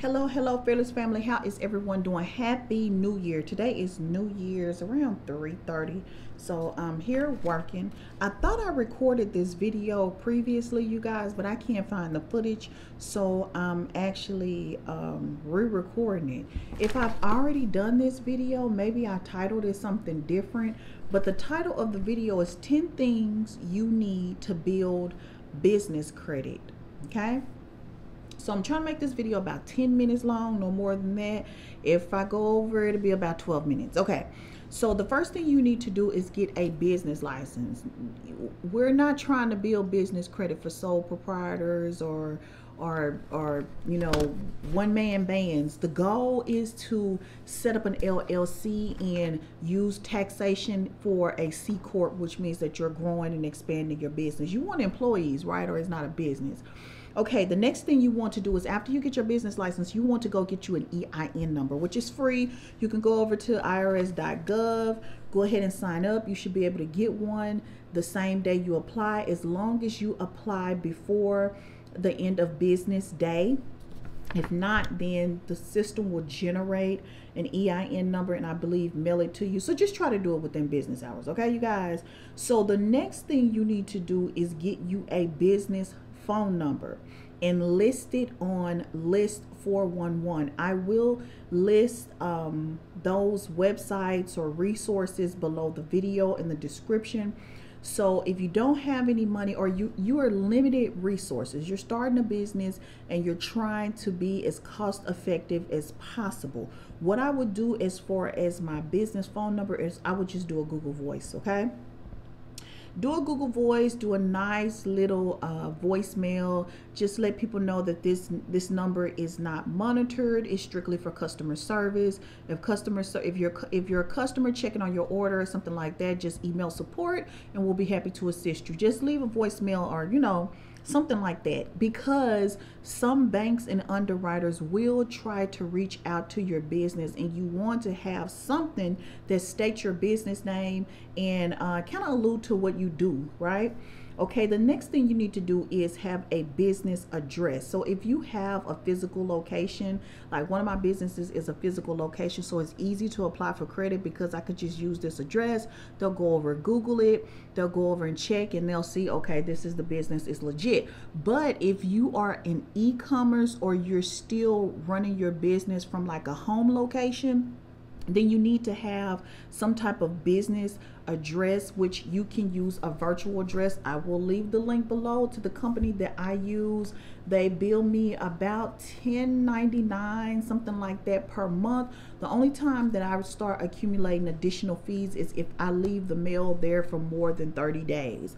Hello, hello, fearless family. How is everyone doing? Happy New Year. Today is New Year's around 3:30. So I'm here working. I thought I recorded this video previously, you guys, but I can't find the footage. So I'm actually um, re-recording it. If I've already done this video, maybe I titled it something different. But the title of the video is 10 things you need to build business credit. Okay. So I'm trying to make this video about 10 minutes long, no more than that. If I go over, it'll be about 12 minutes. Okay. So the first thing you need to do is get a business license. We're not trying to build business credit for sole proprietors or or or you know one man bands the goal is to set up an llc and use taxation for a c corp which means that you're growing and expanding your business you want employees right or it's not a business Okay, the next thing you want to do is after you get your business license, you want to go get you an EIN number, which is free. You can go over to irs.gov, go ahead and sign up. You should be able to get one the same day you apply, as long as you apply before the end of business day. If not, then the system will generate an EIN number and I believe mail it to you. So just try to do it within business hours, okay, you guys? So the next thing you need to do is get you a business phone number and list it on list 411 i will list um, those websites or resources below the video in the description so if you don't have any money or you you are limited resources you're starting a business and you're trying to be as cost effective as possible what i would do as far as my business phone number is i would just do a google voice okay do a Google Voice, do a nice little uh, voicemail. Just let people know that this this number is not monitored. It's strictly for customer service. If customer if you're if you're a customer checking on your order or something like that, just email support and we'll be happy to assist you. Just leave a voicemail or you know something like that because some banks and underwriters will try to reach out to your business and you want to have something that states your business name and uh, kind of allude to what you do right Okay, the next thing you need to do is have a business address. So if you have a physical location, like one of my businesses is a physical location, so it's easy to apply for credit because I could just use this address. They'll go over, Google it, they'll go over and check, and they'll see, okay, this is the business, it's legit. But if you are in e commerce or you're still running your business from like a home location, then you need to have some type of business address which you can use a virtual address i will leave the link below to the company that i use they bill me about 10.99 something like that per month the only time that i start accumulating additional fees is if i leave the mail there for more than 30 days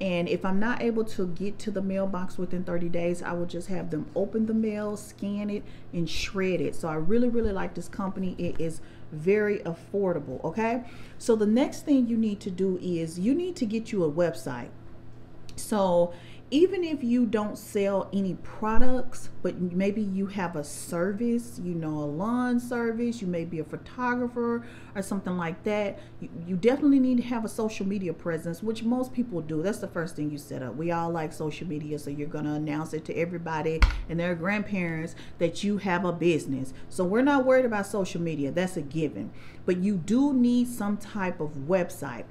and if I'm not able to get to the mailbox within 30 days, I will just have them open the mail, scan it, and shred it. So I really, really like this company. It is very affordable okay? So the next thing you need to do is you need to get you a website. So even if you don't sell any products, but maybe you have a service, you know, a lawn service, you may be a photographer or something like that, you, you definitely need to have a social media presence, which most people do. That's the first thing you set up. We all like social media, so you're going to announce it to everybody and their grandparents that you have a business. So we're not worried about social media, that's a given. But you do need some type of website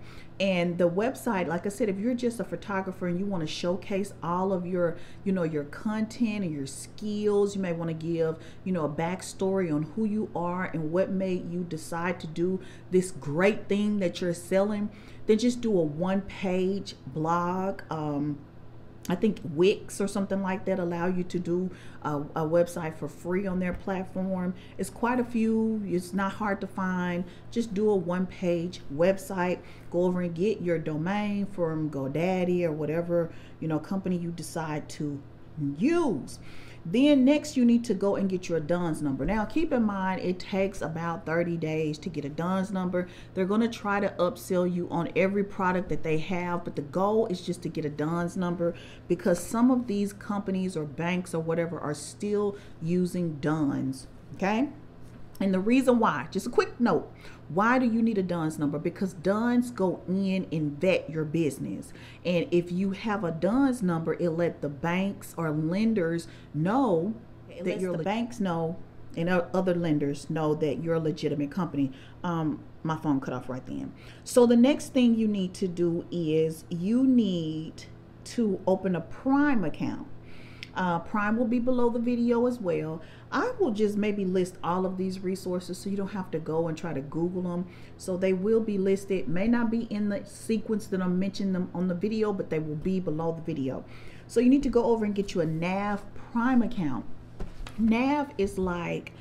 and the website like i said if you're just a photographer and you want to showcase all of your you know your content and your skills you may want to give you know a backstory on who you are and what made you decide to do this great thing that you're selling then just do a one page blog um, I think Wix or something like that allow you to do a, a, website for free on their platform. It's quite a few. It's not hard to find. Just do a one page website. Go over and get your domain from GoDaddy or whatever, you know, company you decide to use. Then next you need to go and get your DUNS number. Now keep in mind it takes about 30 days to get a DUNS number. They're going to try to upsell you on every product that they have, but the goal is just to get a DUNS number because some of these companies or banks or whatever are still using DUNS. Okay? And the reason why, just a quick note, why do you need a DUNS number? Because DUNS go in and vet your business. And if you have a DUNS number, it let the banks or lenders know okay, that your the banks know and other lenders know that you're a legitimate company. Um, my phone cut off right then. So the next thing you need to do is you need to open a Prime account. Uh, Prime will be below the video as well. I will just maybe list all of these resources so you don't have to go and try to Google them. So they will be listed, may not be in the sequence that I'm mentioning them on the video, but they will be below the video. So you need to go over and get you a NAV Prime account. NAV is like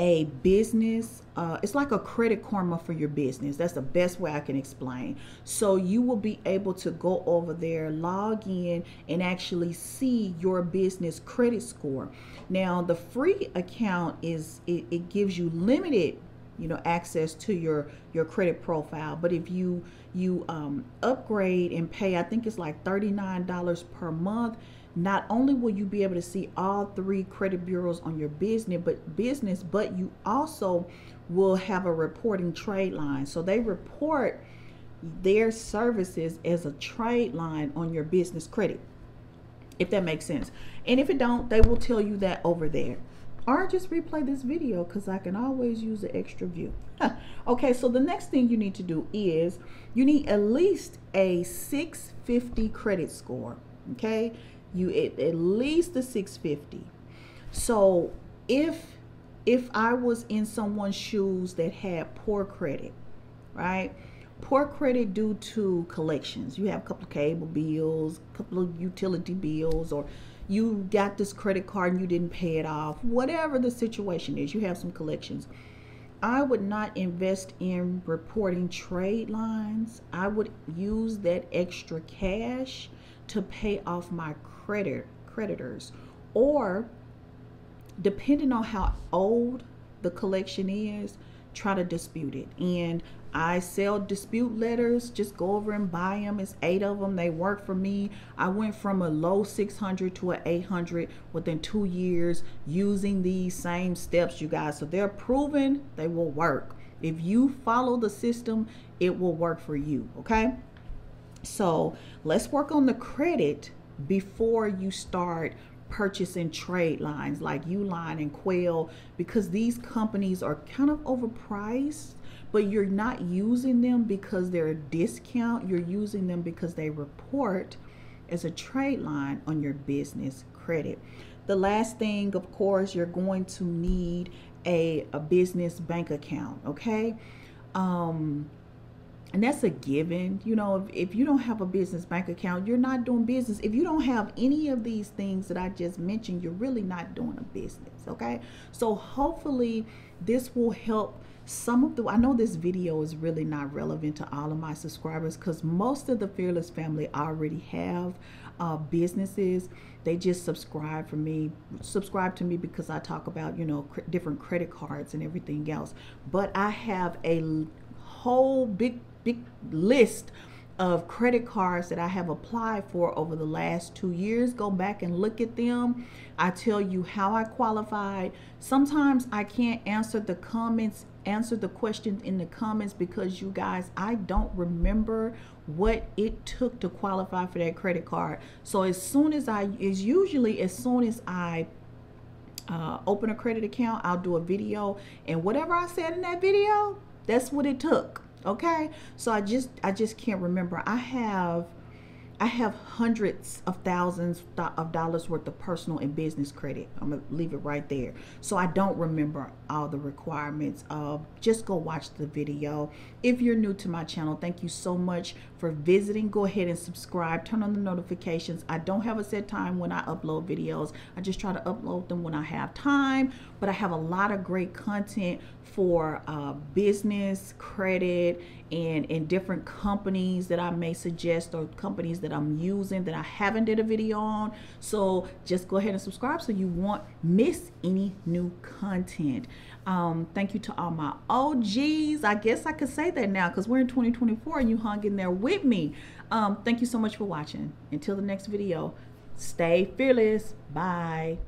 a business uh, it's like a credit karma for your business. That's the best way i can explain. So you will be able to go over there log in and actually see your business credit score. Now the free account is it, it gives you limited you know access to your your credit profile. But if you you um, upgrade and pay i think it's like $39 per month not only will you be able to see all three credit bureaus on your business but business but you also will have a reporting trade line so they report their services as a trade line on your business credit if that makes sense and if it don't they will tell you that over there or just replay this video because I can always use an extra view. okay, so the next thing you need to do is you need at least a 650 credit score. Okay, you at, at least the 650 so if if i was in someone's shoes that had poor credit right? Poor credit due to collections. You have a couple of cable bills a couple of utility bills or you got this credit card and you didn't pay it off. Whatever the situation is you have some collections. I would not invest in reporting trade lines. I would use that extra cash to pay off my credit creditors or depending on how old the collection is try to dispute it and I sell dispute letters. Just go over and buy them. It's eight of them. They work for me. I went from a low 600 to an 800 within two years using these same steps, you guys. So they're proven they will work. If you follow the system, it will work for you. Okay. So let's work on the credit before you start purchasing trade lines like Uline and Quill because these companies are kind of overpriced but you're not using them because they're a discount. You're using them because they report as a trade line on your business credit. The last thing of course you're going to need a, a business bank account okay? Um and that's a given you know if, if you don't have a business bank account you're not doing business. If you don't have any of these things that i just mentioned you're really not doing a business okay? So hopefully this will help some of the i know this video is really not relevant to all of my subscribers because most of the fearless family already have uh, businesses. They just subscribe for me subscribe to me because i talk about you know cr- different credit cards and everything else. But i have a whole big big list of credit cards that I have applied for over the last two years. Go back and look at them. I tell you how I qualified. Sometimes I can't answer the comments, answer the questions in the comments because you guys, I don't remember what it took to qualify for that credit card. So as soon as I, is usually as soon as I uh, open a credit account, I'll do a video. And whatever I said in that video, that's what it took okay so i just i just can't remember i have I have hundreds of thousands of dollars worth of personal and business credit. I'm gonna leave it right there. So I don't remember all the requirements. Uh, just go watch the video. If you're new to my channel, thank you so much for visiting. Go ahead and subscribe. Turn on the notifications. I don't have a set time when I upload videos. I just try to upload them when I have time. But I have a lot of great content for uh, business, credit, and in different companies that I may suggest or companies that I'm using that I haven't did a video on. So just go ahead and subscribe so you won't miss any new content. Um, thank you to all my OGs. I guess I could say that now because we're in 2024 and you hung in there with me. Um, thank you so much for watching. Until the next video, stay fearless. Bye.